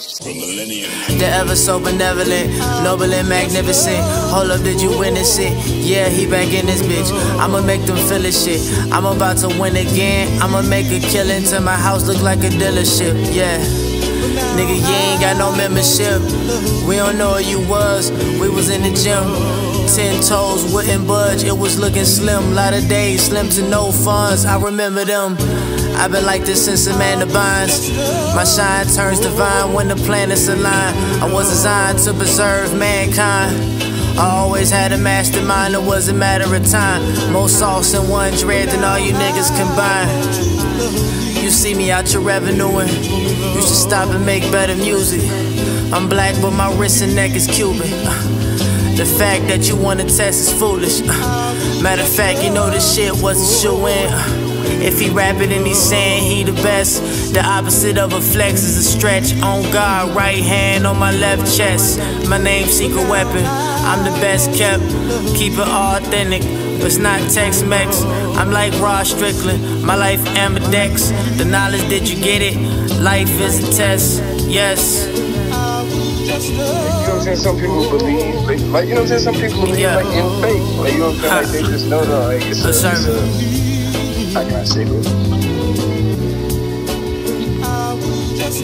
ever so benevolent, noble and magnificent. Hold up, did you witness it? Yeah, he back in this bitch. I'ma make them feel this shit. I'm about to win again. I'ma make a killing till my house look like a dealership. Yeah. Nigga, you ain't got no membership. We don't know who you was. We was in the gym. Ten toes wouldn't budge. It was looking slim. Lot of days, slim to no funds. I remember them. I've been like this since Amanda Bynes. My shine turns divine when the planets align. I was designed to preserve mankind. I always had a mastermind, it was a matter of time. More sauce in one dread than all you niggas combined. You see me out your revenuing. You should stop and make better music. I'm black, but my wrist and neck is Cuban. Uh, The fact that you wanna test is foolish. Uh. Matter of fact, you know this shit wasn't shoe in. Uh. If he rapping and he's saying he the best, the opposite of a flex is a stretch. On God, right hand on my left chest. My name's Secret Weapon. I'm the best kept. Keep it authentic. It's not Tex Mex. I'm like Rod Strickland. My life Amadex. The knowledge that you get it. Life is a test. Yes. You know what I'm saying? Some people believe, like, like you know what I'm saying? Some people believe Yeah. like in faith, like you know what I'm saying? Like they just know that like it's a, it's a how can I say this?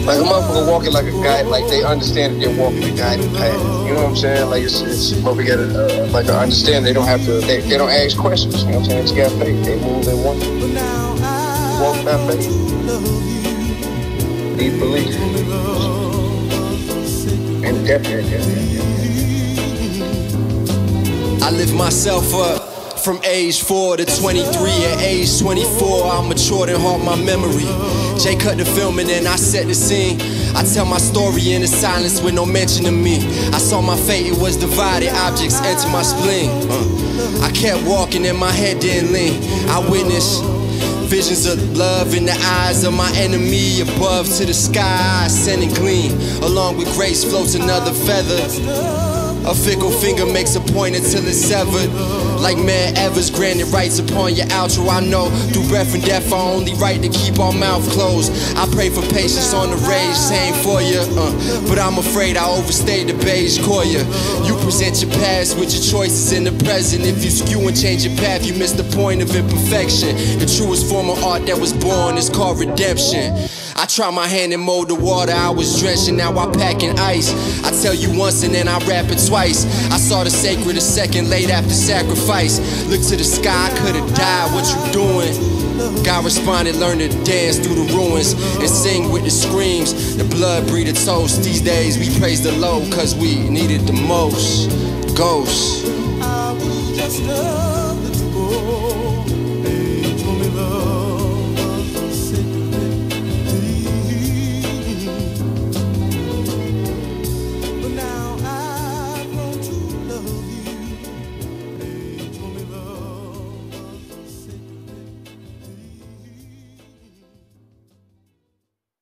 Like a motherfucker walking like a guy, like they understand that they're walking a guided path. You know what I'm saying? Like it's, it's motherfucker got uh, like understand they don't have to, they, they don't ask questions. You know what I'm saying? It's got faith. They move, they want to walk by faith. Need belief. I lift myself up from age 4 to 23. At age 24, I matured and haunt my memory. Jay cut the film and then I set the scene. I tell my story in the silence with no mention of me. I saw my fate, it was divided. Objects enter my spleen. Uh, I kept walking and my head didn't lean. I witnessed Visions of love in the eyes of my enemy above to the sky, ascending clean. Along with grace floats another feather. A fickle finger makes a point until it's severed. Like man Evers granted rights upon your outro. I know through breath and death, I only right to keep our mouth closed. I pray for patience on the rage, same for you. Uh, but I'm afraid I overstayed the beige coya. You present your past with your choices in the present. If you skew and change your path, you miss the point of imperfection. The truest form of art that was born is called redemption. I try my hand and mold the water I was drenching, now I pack in ice. I tell you once and then I rap it twice. I saw the sacred a second late after sacrifice. Look to the sky, I could've died, what you doing? God responded, learn to dance through the ruins and sing with the screams. The blood breed a toast. These days we praise the low cause we needed the most. Ghosts.